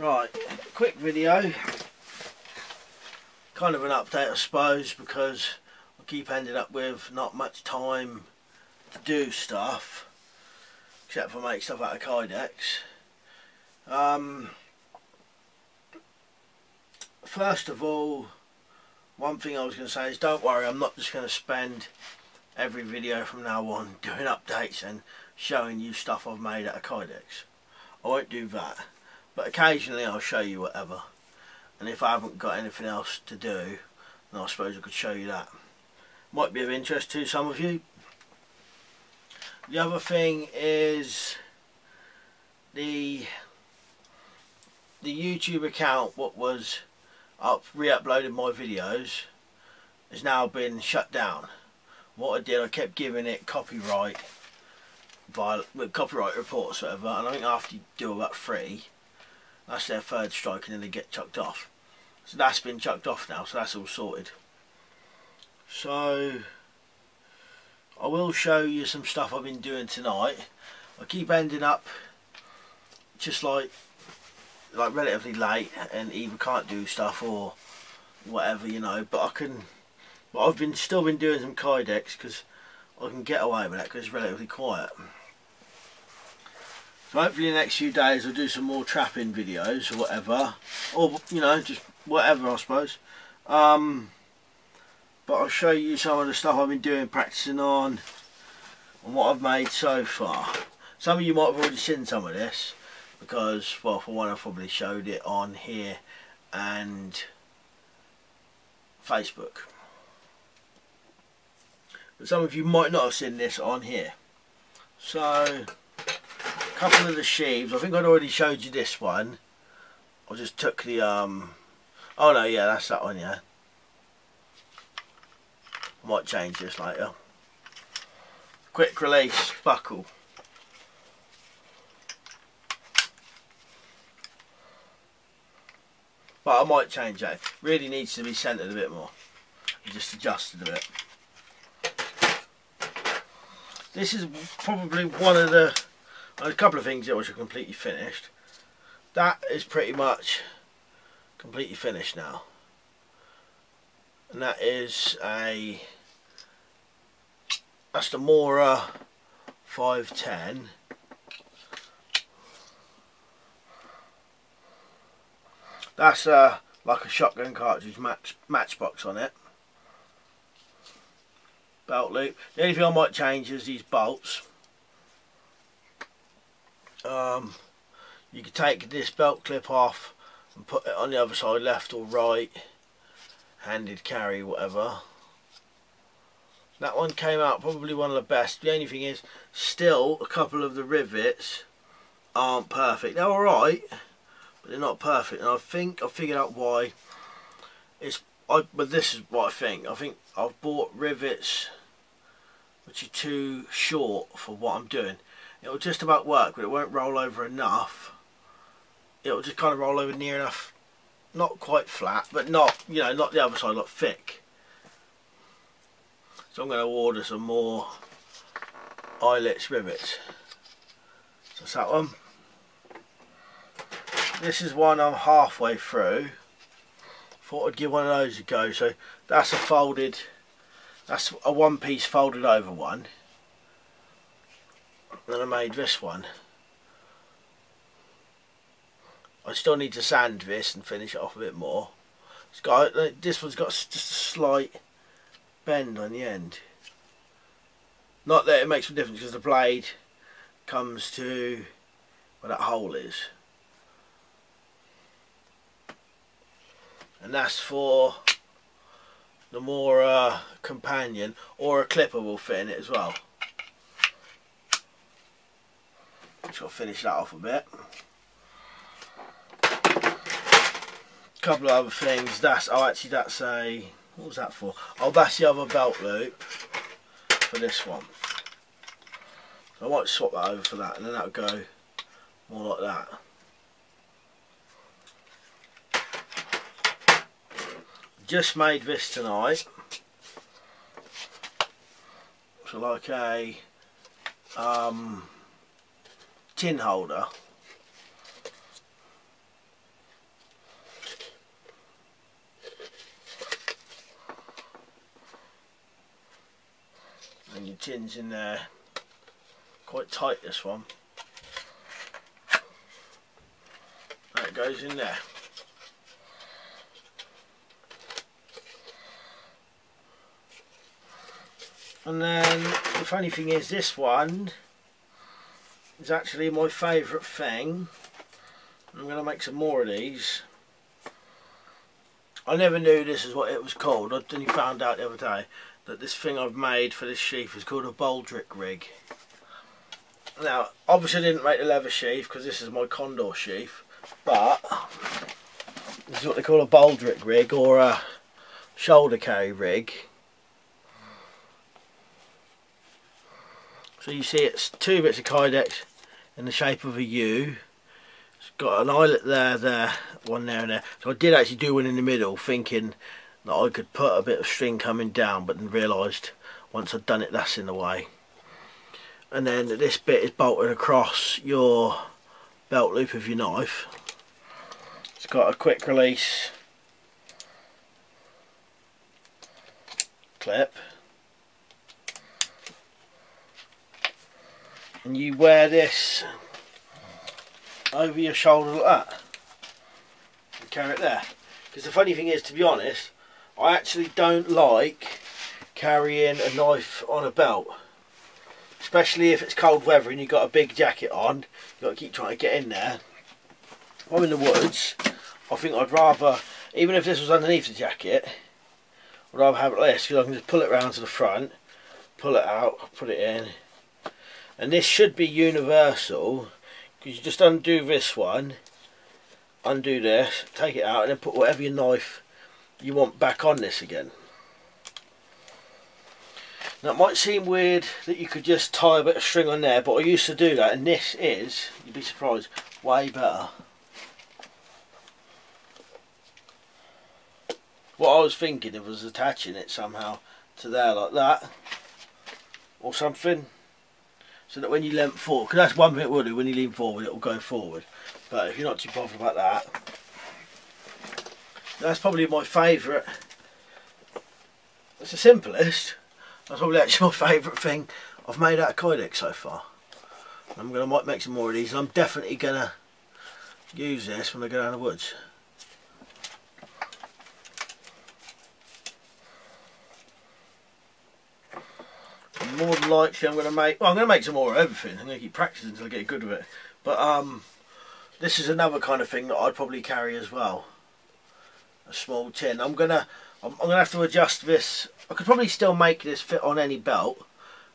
Right, quick video. Kind of an update I suppose because I keep ending up with not much time to do stuff except for make stuff out of Kydex. Um, first of all, one thing I was going to say is don't worry, I'm not just going to spend every video from now on doing updates and showing you stuff I've made out of Kydex. I won't do that, but occasionally I'll show you whatever. And if I haven't got anything else to do, then I suppose I could show you that. Might be of interest to some of you. The other thing is the the YouTube account what was up re-uploaded my videos has now been shut down. What I did I kept giving it copyright copyright reports whatever and I think after you do about three that's their third strike and then they get chucked off. So that's been chucked off now so that's all sorted. So I will show you some stuff I've been doing tonight. I keep ending up just like like relatively late and either can't do stuff or whatever you know but I can but I've been still been doing some kydex because I can get away with that because it's relatively quiet so hopefully the next few days I'll do some more trapping videos or whatever. Or you know just whatever I suppose. Um, but I'll show you some of the stuff I've been doing practicing on and what I've made so far. Some of you might have already seen some of this because well for one I've probably showed it on here and Facebook. But some of you might not have seen this on here. So couple of the sheaves I think I'd already showed you this one I just took the um oh no yeah that's that one yeah I might change this later quick release buckle But I might change that. Really needs to be centered a bit more. Just adjusted a bit. This is probably one of the a couple of things that which are completely finished. That is pretty much completely finished now. And that is a that's the Mora 510 That's uh, like a shotgun cartridge match matchbox on it. Belt loop. The only thing I might change is these bolts. Um, you can take this belt clip off and put it on the other side, left or right, handed carry, whatever. That one came out probably one of the best. The only thing is, still a couple of the rivets aren't perfect. They're alright but they're not perfect. And I think I figured out why. It's I, but this is what I think. I think I've bought rivets which are too short for what I'm doing. It'll just about work, but it won't roll over enough. It'll just kind of roll over near enough, not quite flat, but not you know not the other side, like thick. So I'm going to order some more eyelets rivets. So that's that one. This is one I'm halfway through. Thought I'd give one of those a go. So that's a folded, that's a one piece folded over one. Then I made this one. I still need to sand this and finish it off a bit more. It's got this one's got just a slight bend on the end. Not that it makes a difference because the blade comes to where that hole is. and that's for the Mora uh, companion or a clipper will fit in it as well got to finish that off a bit. A couple of other things. That's oh actually that's a what was that for? Oh that's the other belt loop for this one. So I might swap that over for that and then that'll go more like that. Just made this tonight. So like a um, tin holder. And your tin's in there. Quite tight this one. That goes in there. And then the funny thing is this one is actually my favourite thing. I'm going to make some more of these. I never knew this is what it was called. I only found out the other day that this thing I've made for this sheath is called a baldric rig. Now, obviously I didn't make the leather sheath because this is my condor sheath, but this is what they call a baldric rig or a shoulder carry rig. So you see it's two bits of Kydex in the shape of a U. It's got an eyelet there, there, one there and there. So I did actually do one in the middle thinking that I could put a bit of string coming down but then realised once I'd done it that's in the way. And then this bit is bolted across your belt loop of your knife. It's got a quick release clip and you wear this over your shoulder like that? And carry it there? Because the funny thing is to be honest I actually don't like carrying a knife on a belt. Especially if it's cold weather and you've got a big jacket on you've got to keep trying to get in there. If I'm in the woods I think I'd rather even if this was underneath the jacket I'd rather have it like this because I can just pull it round to the front pull it out put it in and this should be universal because you just undo this one undo this take it out and then put whatever your knife you want back on this again. Now it might seem weird that you could just tie a bit of string on there but I used to do that and this is you'd be surprised way better. What I was thinking of was attaching it somehow to there like that or something so that when you lean forward, because that's one thing it will do, when you lean forward it will go forward. But if you're not too bothered about that, that's probably my favourite, it's the simplest, that's probably actually my favourite thing I've made out of Kydex so far. I'm going to might make some more of these I'm definitely going to use this when I go down the woods. More than likely I'm going to make, well I'm going to make some more of everything. I'm going to keep practicing until I get good with it. But um, this is another kind of thing that I'd probably carry as well. A small tin. I'm going to, I'm, I'm going to have to adjust this. I could probably still make this fit on any belt.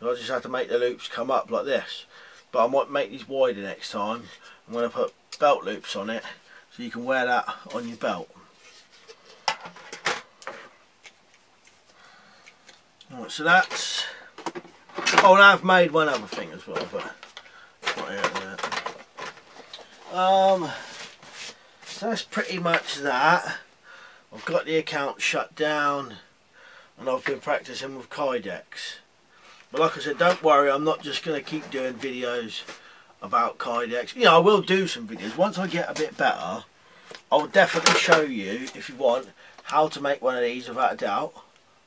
I just have to make the loops come up like this. But I might make these wider next time. I'm going to put belt loops on it so you can wear that on your belt. Right, so that's Oh, and I've made one other thing as well, but not here Um, so that's pretty much that. I've got the account shut down and I've been practicing with Kydex. But like I said, don't worry, I'm not just going to keep doing videos about Kydex. You know, I will do some videos. Once I get a bit better, I'll definitely show you, if you want, how to make one of these without a doubt.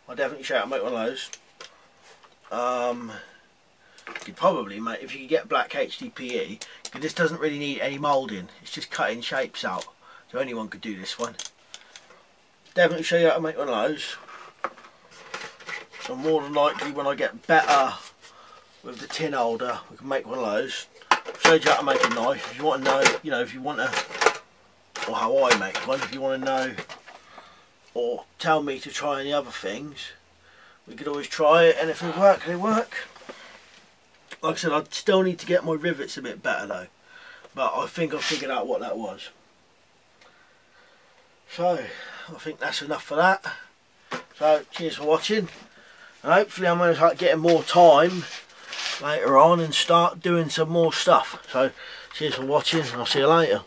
I'll definitely show you how to make one of those. Um, you probably make, if you get black HDPE, this doesn't really need any moulding, it's just cutting shapes out. So anyone could do this one. Definitely show you how to make one of those. So more than likely when I get better with the tin holder, we can make one of those. Showed you how to make a knife. If you want to know, you know, if you want to, or how I make one, if you want to know, or tell me to try any other things, we could always try it and if they work they work like I said I still need to get my rivets a bit better though. But I think I've figured out what that was. So I think that's enough for that. So cheers for watching. And hopefully I'm going to start getting more time later on and start doing some more stuff. So cheers for watching and I'll see you later